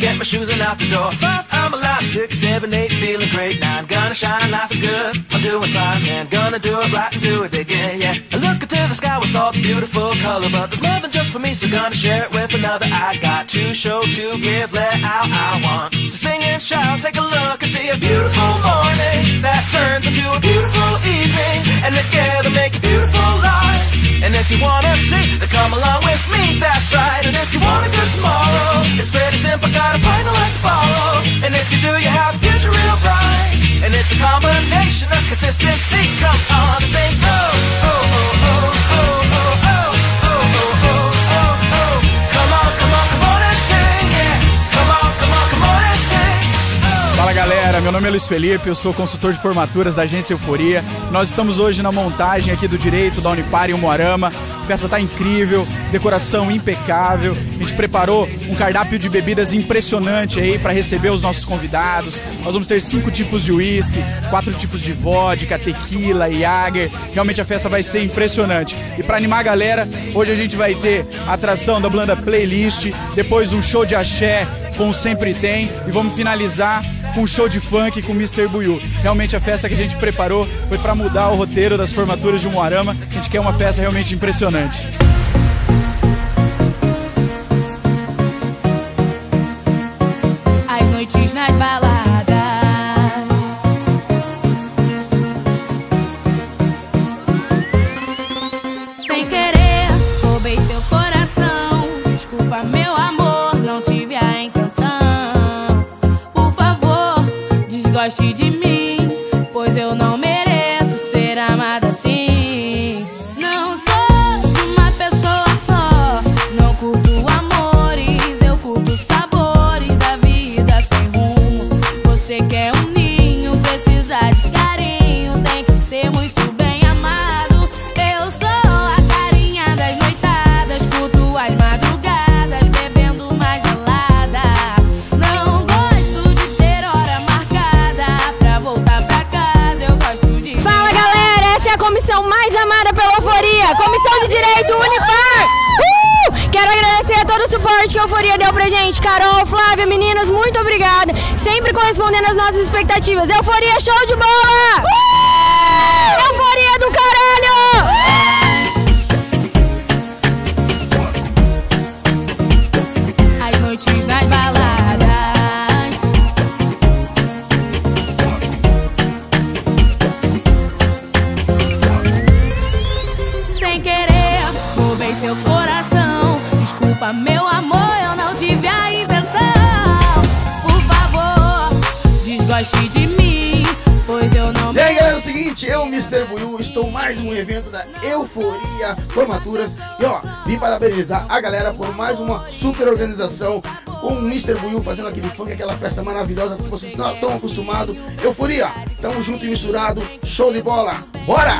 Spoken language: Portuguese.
get my shoes and out the door. Five, I'm alive. Six, seven, eight, feeling great. Nine, gonna shine, life is good. I'm doing fine. Ten, gonna do it right and do it again, yeah. I look into the sky with all the beautiful color, but there's more than just for me, so gonna share it with another. I got to show, to give, let out. I want to sing and shout. Take a look galera, meu nome é Luiz Felipe, eu sou consultor de formaturas da agência Euforia. Nós estamos hoje na montagem aqui do Direito da Unipar em Umuarama. A festa tá incrível, decoração impecável. A gente preparou um cardápio de bebidas impressionante aí para receber os nossos convidados. Nós vamos ter cinco tipos de uísque, quatro tipos de vodka, tequila, Jager. Realmente a festa vai ser impressionante. E para animar a galera, hoje a gente vai ter a atração da Blanda Playlist, depois um show de axé com o Sempre Tem e vamos finalizar com um show de funk com Mr. Buiu. Realmente a festa que a gente preparou foi para mudar o roteiro das formaturas de Umuarama. A gente quer uma festa realmente impressionante. As noites nas baladas. Sem querer, roubei seu coração. Desculpa, meu amor, não tive a intenção. Por favor, desgoste de mim, pois eu não mereço comissão mais amada pela Euforia, Comissão de Direito Unipar. Uh! Quero agradecer a todo o suporte que a Euforia deu pra gente. Carol, Flávia, meninas, muito obrigada. Sempre correspondendo às nossas expectativas. Euforia, show de bola! Euforia do caralho! Desgoste de mim, pois eu não E aí galera, é o seguinte, eu, Mr. Buiu, estou mais um evento da Euforia Formaturas e ó, vim parabenizar a galera por mais uma super organização com o Mr. Buiu fazendo aquele funk, aquela festa maravilhosa que vocês não estão acostumados. Euforia, tamo junto e misturado, show de bola, bora!